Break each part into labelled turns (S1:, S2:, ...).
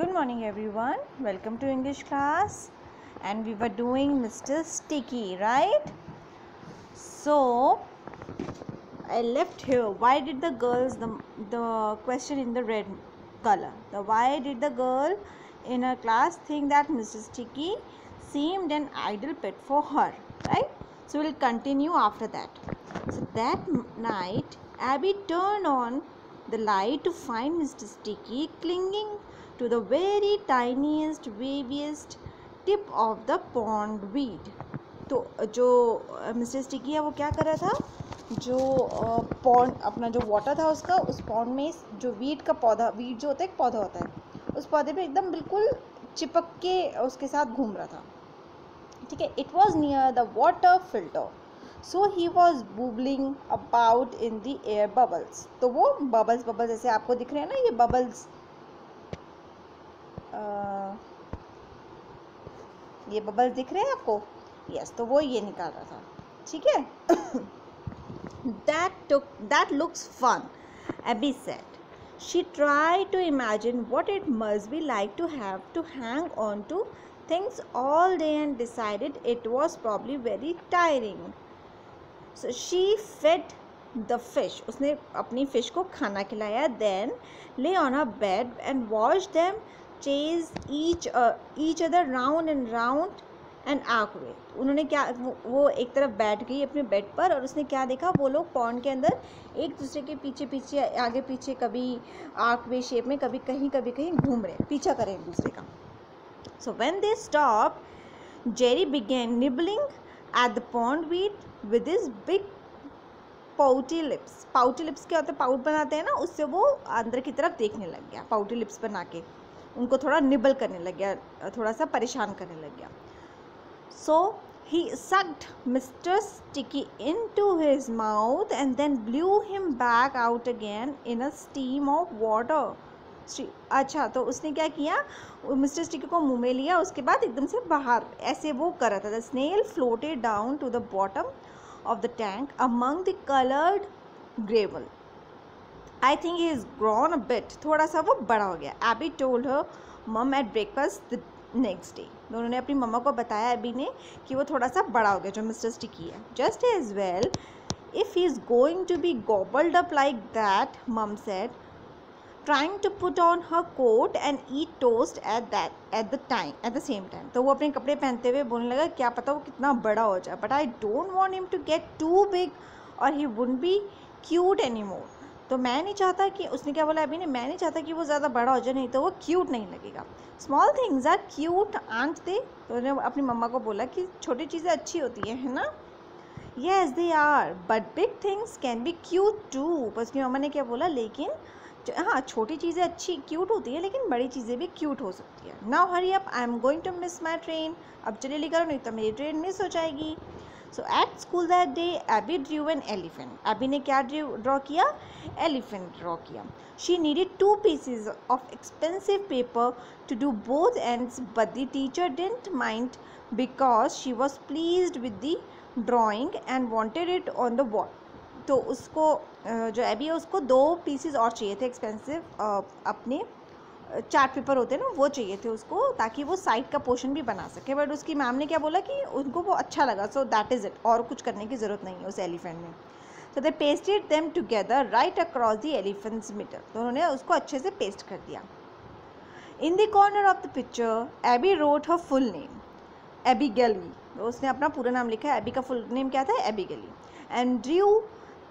S1: Good morning, everyone. Welcome to English class. And we were doing Mr. Sticky, right? So, I left here. Why did the girls, the, the question in the red color, the why did the girl in her class think that Mr. Sticky seemed an ideal pet for her, right? So, we'll continue after that. So, that night, Abby turned on the light to find Mr. Sticky clinging to the very tiniest, waviest tip of the pond weed. तो जो mister Sticky है वो क्या कर रहा था? जो pond अपना जो वाटर था उसका उस पॉन्ड में जो वीट का पौधा वीट जो होता है एक पौधा होता है। उस पौधे पे एकदम बिल्कुल चिपक के उसके साथ घूम रहा था। ठीक है? It was near the water filter so he was bubbling about in the air bubbles तो वो बबल्स बबल्स जैसे आपको दिख रहे हैं ना ये बबल्स ये बबल दिख रहे हैं आपको? यस तो वो ये निकाल रहा था। ठीक है? That took that looks fun Abby said she try to imagine what it must be like to have to hang on to things all day and decided it was probably very tiring so she fed the fish उसने अपनी fish को खाना खिलाया then lay on a bed and watch them chase each each other round and round and arc way उन्होंने क्या वो, एक तरफ़ बैठ गई अपने बेड पर और उसने क्या देखा वो लोग पॉन्ड के अंदर एक दूसरे के पीछे पीछे आगे पीछे कभी आर्क वे शेप में कभी कहीं कभी कहीं घूम रहे पीछा करें एक दूसरे का। So when they stop Jerry began nibbling at the pond weed with his big pouty lips pouty lips क्या होता है? पाउट बनाते हैं ना उससे वो अंदर की तरफ़ देखने लग गया पाउटी लिप्स बना के। उनको थोड़ा निबल करने लग गया, थोड़ा सा परेशान करने लग गया So, he sucked Mr. Sticky into his mouth and then blew him back out again in a stream of water. अच्छा तो उसने क्या किया मिस्टर स्टिकी को मुँह में लिया, उसके बाद एकदम से बाहर, ऐसे वो कर रहा था the snail floated down to the bottom of the tank among the coloured gravel I think he is grown a bit थोड़ा सा वो बड़ा हो गया। Abby told her mum at breakfast the next day उन्होंने ने अपनी मम्मा को बताया अभी ने कि वो थोड़ा सा बड़ा हो गया, जो मिस्टर स्टिकी है। Just as well if he is going to be gobbled up like that mum said trying to put on her coat and eat toast at that at the time at the same time तो वो अपने कपड़े पहनते हुए बोलने लगा, क्या पता वो कितना बड़ा हो जाए? But I don't want him to get too big or he would be cute any more तो मैं नहीं चाहता कि उसने क्या बोला, अभी नहीं, मैं नहीं चाहता कि वो ज़्यादा बड़ा हो जाए, नहीं तो वो क्यूट नहीं लगेगा। Small things are cute aren't they तो उन्होंने अपनी मम्मा को बोला कि छोटी चीज़ें अच्छी होती हैं, है ना? Yes they are but big things can be cute too बस उसकी मम्मा ने क्या बोला, लेकिन हाँ छोटी चीज़ें अच्छी क्यूट होती है, लेकिन बड़ी चीज़ें भी क्यूट हो सकती है। Now hurry up I am going to miss my train अब जल्दी करो नहीं तो मेरी ट्रेन मिस हो जाएगी। So at school that day Abby drew an elephant Abby ने क्या ड्रॉ किया? एलिफेंट ड्रॉ किया. She needed two pieces of expensive paper to do both ends but the teacher didn't mind because she was pleased with the drawing and wanted it on the wall तो उसको जो AB है, उसको दो pieces और चाहिए थे expensive अपने चार्ट पेपर होते हैं ना, वो चाहिए थे उसको, ताकि वो साइड का पोर्शन भी बना सके। बट उसकी मैम ने क्या बोला कि उनको वो अच्छा लगा सो दैट इज़ इट और कुछ करने की ज़रूरत नहीं है उस एलिफेंट में। So they pasted them together right across the elephant's middle तो उन्होंने उसको अच्छे से पेस्ट कर दिया। In the corner of the picture Abby wrote her full name Abby Gully उसने अपना पूरा नाम लिखा है एबी का फुल नेम क्या था? Abby Gully and drew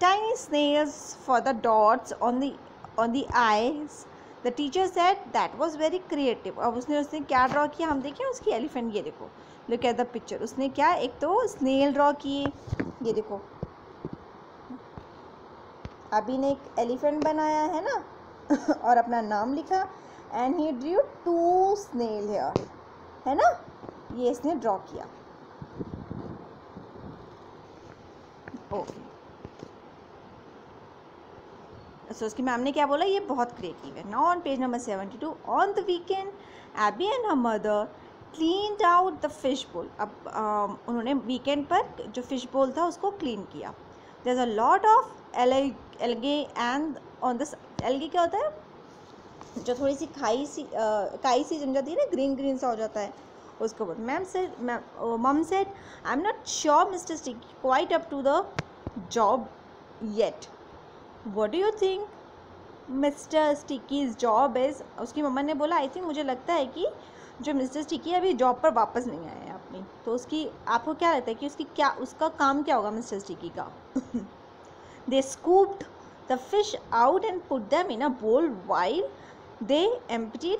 S1: tiny snails for the dots on the on the eyes the teacher said that was very creative अब उसने उसने क्या ड्रॉ किया? हम देखें उसकी एलिफेंट ये देखो। लुक एट द पिक्चर उसने क्या एक तो स्नेल ड्रॉ किए। ये देखो। अभी ने एक एलिफेंट बनाया है ना? और अपना नाम लिखा। And he drew two snail here है ना? ये इसने ड्रॉ किया। ओके सो उसकी मैम ने क्या बोला? ये बहुत क्रिएटिव है। Now on page number seventy two on the weekend Abby and her mother clean out the fish bowl अब uh, उन्होंने वीकेंड पर जो फ़िश बोल था उसको क्लीन किया। There a lot of al algae and on the algae क्या होता है? जो थोड़ी सी खाई सी काई सी जम जाती है ना ग्रीन ग्रीन सा हो जाता है उसके बाद ma'am said mum said I am not sure mister Sticky quite up to the job yet what do you think mister Sticky's job is उसकी मम्मा ने बोला आई थिंक मुझे लगता है कि जो मिस्टर स्टिकी अभी जॉब पर वापस नहीं आए हैं अपनी तो उसकी, आपको क्या लगता है कि उसकी क्या, उसका काम क्या होगा मिस्टर स्टिकी का? They scooped the fish out and put them in a bowl while they emptied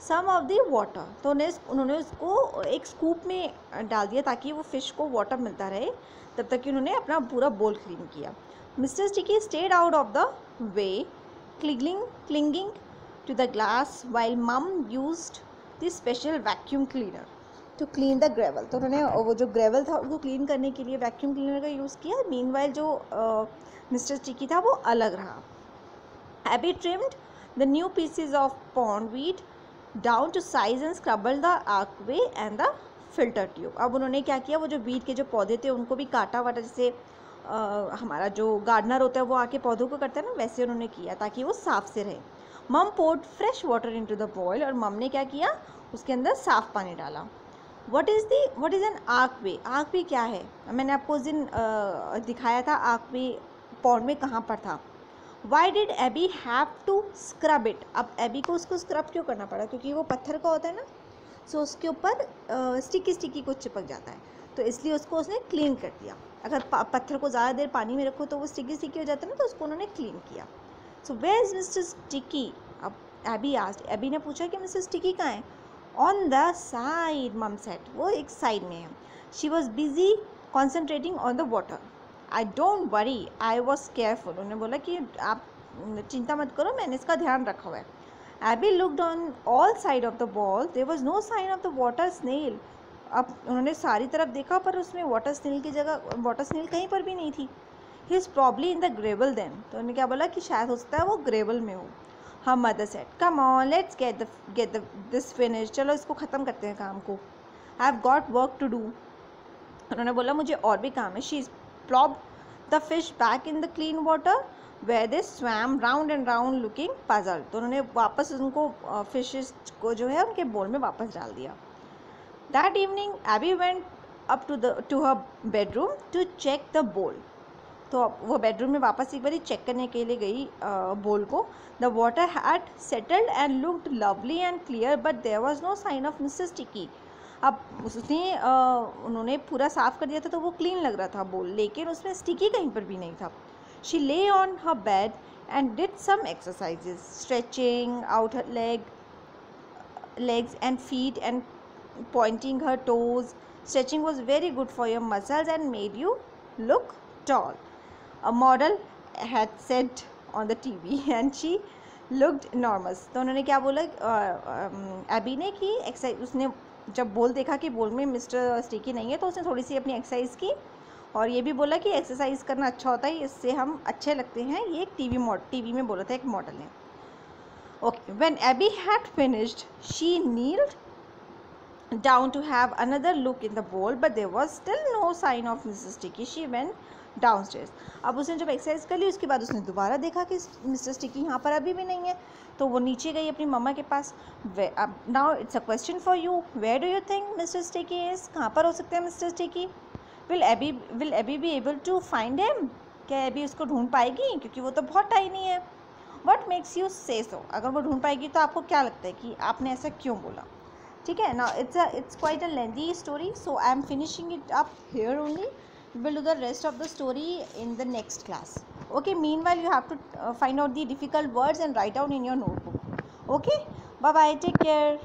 S1: some of the water तो उन्हें उन्होंने उसको एक स्कूप में डाल दिया ताकि वो फ़िश को वाटर मिलता रहे तब तक कि उन्होंने अपना पूरा बोल क्लीन किया। Mister Sticky stayed out of the way clinging clinging to the glass while mum use the special vacuum cleaner to clean the gravel तो उन्होंने वो जो ग्रेवल था उसको क्लीन करने के लिए वैक्यूम क्लीनर का यूज़ किया। मीन वाइल जो मिस्टर स्टिकी था वो अलग रहा। Abby trimmed the new pieces of pond weed down to size and scrubbed the archway and the filter tube अब उन्होंने क्या किया? वो जो बीट के जो पौधे थे उनको भी काटा वाटा जैसे आ, हमारा जो गार्डनर होता है वो आके पौधों को करता है ना वैसे उन्होंने किया ताकि वो साफ़ से रहे। Mum poured fresh water into the bowl और मम ने क्या किया? उसके अंदर साफ़ पानी डाला। What is the what is an archway archway क्या है? मैंने आपको उस दिन आ, दिखाया था आर्क वे पॉन्ड में कहाँ पर था। Why did Abby have to scrub it अब एबी को उसको स्क्रब क्यों करना पड़ा? क्योंकि वो पत्थर का होता है ना सो उसके ऊपर स्टिकी स्टिकी कुछ चिपक जाता है। तो इसलिए उसको उसने क्लीन कर दिया। अगर पत्थर को ज़्यादा देर पानी में रखो तो वो स्टिकी स्टिकी हो जाता है ना तो उसको उन्होंने क्लीन किया। So where is mister Sticky अब एबी आस्ट एबी ने पूछा कि मिस्टर स्टिकी कहाँ है? On the side mum said वो एक साइड में है। She was busy concentrating on the water I don't worry I was careful उन्होंने बोला कि आप चिंता मत करो, मैंने इसका ध्यान रखा हुआ है। Abby looked on all side of the bowl there was no sign of the water snail अब उन्होंने सारी तरफ़ देखा, पर उसमें वाटर स्नेल की जगह वाटर स्नेल कहीं पर भी नहीं थी। He is probably in the gravel then तो उन्होंने क्या बोला कि शायद हो सकता है वो ग्रेवल में हो। हम mother said come on let's get the get the this finish चलो इसको ख़त्म करते हैं काम को। I have got work to do उन्होंने बोला, मुझे और भी काम है। She is plopped the fish back in the clean water they they swam round and round looking puzzled तो उन्होंने वापस उनको फिशेस को जो है उनके बोल में वापस डाल दिया। That evening Abby went up to the to her bedroom to check the bowl तो वो बेडरूम में वापस एक बार चेक करने के लिए गई बोल को। The water had settled and looked lovely and clear but there was no sign of Mrs Ticky अब उसने उन्होंने पूरा साफ़ कर दिया था तो वो क्लीन लग रहा था बोल, लेकिन उसमें स्टिकी कहीं पर भी नहीं था। She lay on her bed and did some exercise stretching out her leg legs and feet and pointing her toes stretching was very good for your muscles and made you look tall a model had said on the TV and she looked enormous तो उन्होंने क्या बोला अभी ने कि exercise उसने जब बोल देखा कि बोल में मिस्टर स्टिकी नहीं है तो उसने थोड़ी सी अपनी एक्सरसाइज की और ये भी बोला कि एक्सरसाइज करना अच्छा होता है, इससे हम अच्छे लगते हैं। ये एक टीवी टीवी में बोला था, एक मॉडल ने। Okay when Abby had finished she kneeled down to have another look in the bowl but there was still no sign of Mrs Ticky she went downstairs अब उसने जब एक्सरसाइज कर ली, उसके बाद उसने दोबारा देखा कि मिस्टर स्टिकी यहाँ पर अभी भी नहीं है तो वो नीचे गई अपनी मम्मा के पास। अब now it's a question for you where do you think mister Sticky is कहाँ पर हो सकते हैं mister Sticky will Abby will Abby be able to find him क्या एबी उसको ढूंढ पाएगी? क्योंकि वो तो बहुत टाइनी है। वट मेक्स यू से सो अगर वो ढूंढ पाएगी तो आपको क्या लगता है कि आपने ऐसा क्यों बोला? ठीक है ना it's it's quite a lengthy story so I am finishing it up here only we will do the rest of the story in the next class. Okay meanwhile you have to uh, find out the difficult words and write down in your notebook. Okay? Bye bye take care.